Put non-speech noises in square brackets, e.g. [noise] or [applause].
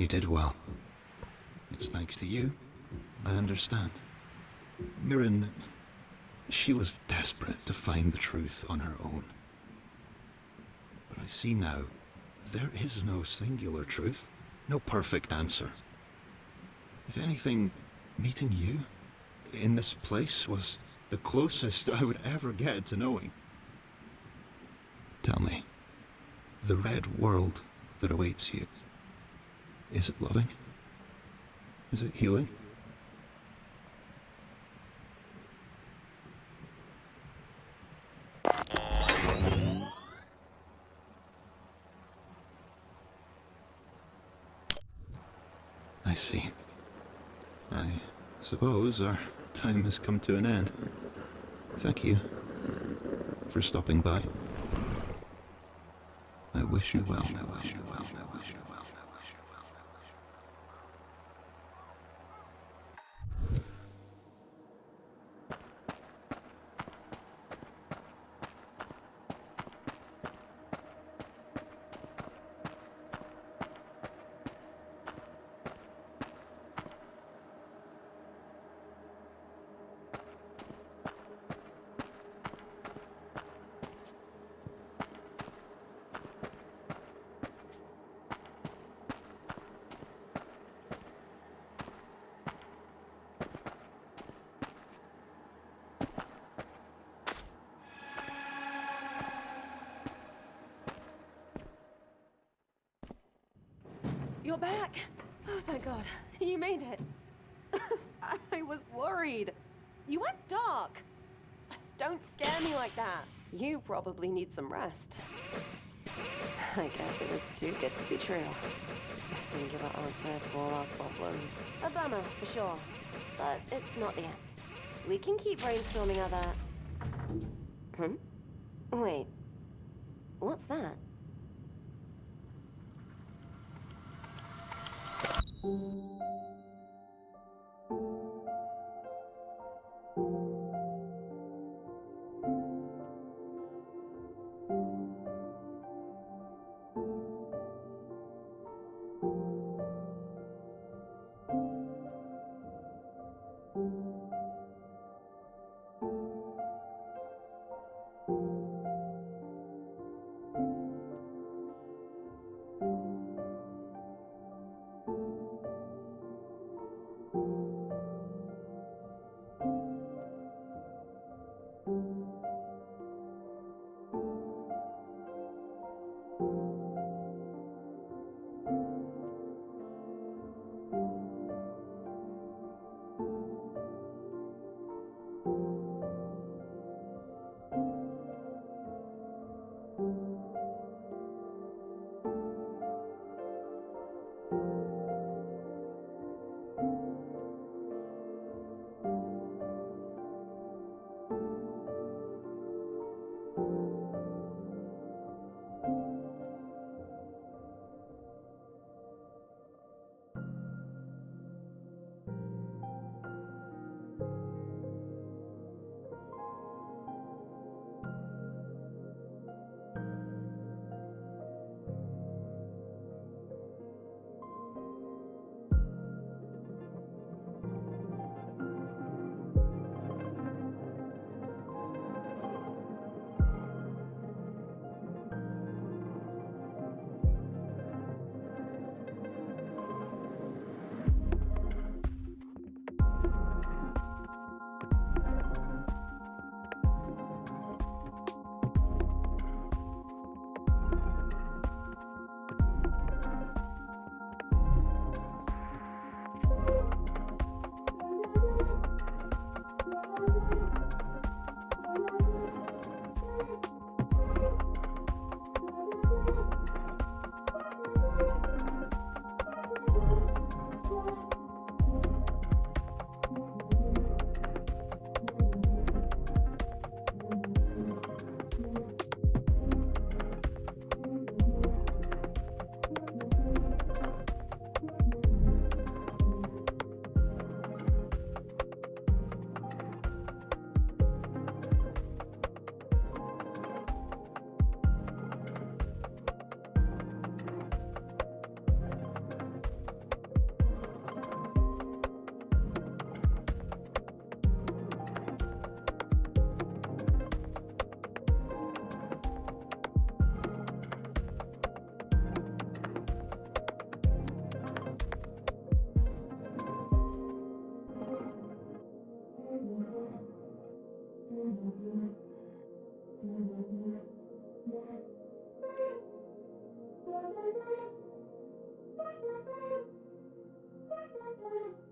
You did well. It's thanks to you. I understand. Mirren... She was desperate to find the truth on her own. But I see now, there is no singular truth. No perfect answer. If anything, meeting you in this place was the closest I would ever get to knowing. Tell me, the red world that awaits you, is it loving? Is it healing? I see. I suppose our time has come to an end. Thank you for stopping by. I wish you well. I wish You're back. Oh, thank God. You made it. [laughs] I was worried. You went dark. Don't scare me like that. You probably need some rest. I guess it was too good to be true. A singular answer to all our problems. A bummer, for sure. But it's not the end. We can keep brainstorming other... Hmm? Wait. What's that? thank you Thank you.